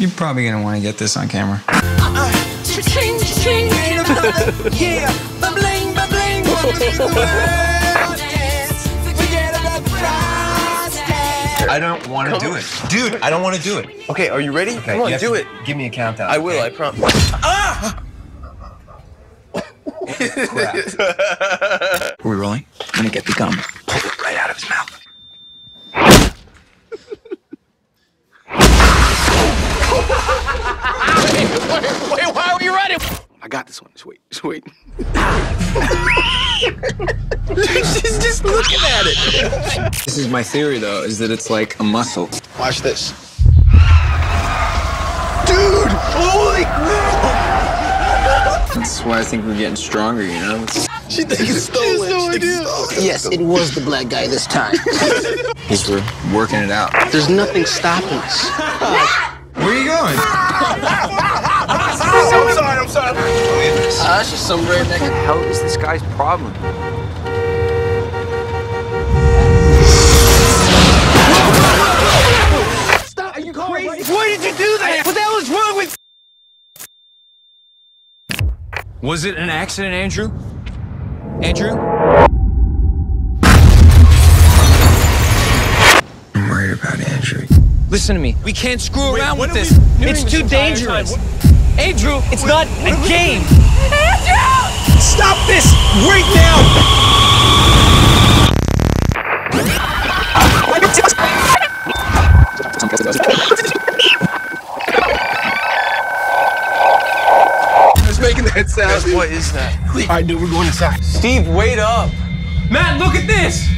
You're probably gonna want to get this on camera. I don't want to do it, dude. I don't want to do it. Okay, are you ready? Okay, Come on, you do it. Give me a countdown. I will, okay? I promise. Are we rolling? I'm gonna get the gum. Pull it right out of his mouth. Wait, why are you running? I got this one. Just wait. Just wait. She's just looking at it. This is my theory, though, is that it's like a muscle. Watch this. Dude! Holy crap! That's why I think we're getting stronger, you know? It's- She thinks it's stolen. She thinks it's stolen. Yes, it was the black guy this time. Because we're working it out. There's nothing stopping us. Where are you going? Ah! I'm sorry, I'm sorry. Ah, that's just some redneck. What the hell is this guy's problem? Stop Are you. crazy? Why did you do that? What the hell is wrong with Was it an accident, Andrew? Andrew? I'm worried about Andrew. Listen to me. We can't screw around with this. we been doing It's too entire dangerous. Time? Andrew, it's not a game. Andrew! Stop this right now! It's making that sound. What is that? All right, dude, we're going inside. Steve, wait up. Matt, look at this.